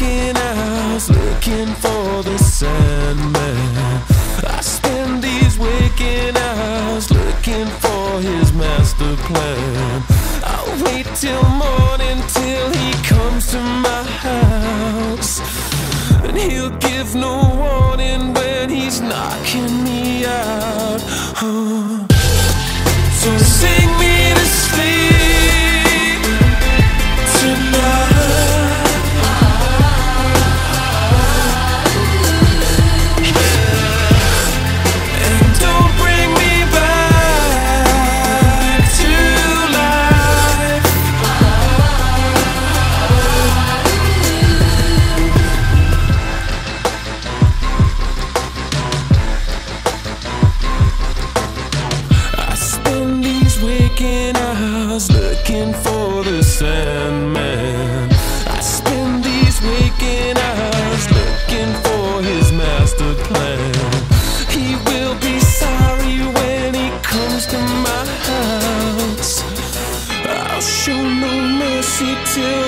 waking hours looking for the Sandman. I spend these waking hours looking for his master plan. I'll wait till morning till he comes to my house. And he'll give no warning when he's knocking me out. Oh. So sing broken hours looking for the Sandman. I spend these waking hours looking for his master plan. He will be sorry when he comes to my house. I'll show no mercy till.